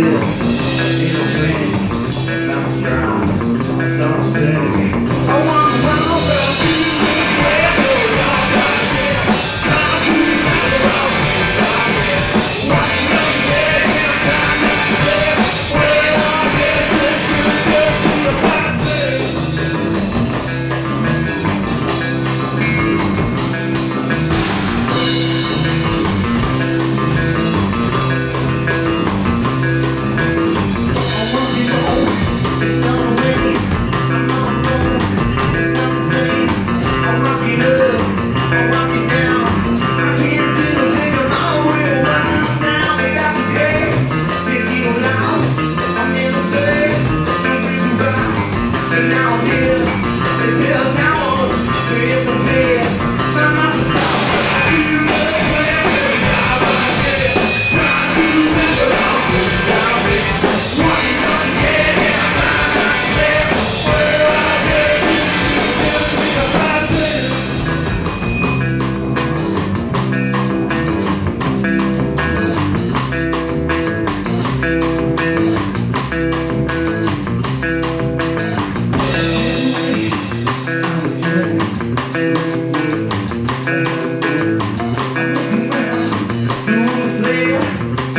você. and now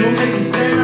Don't make me stand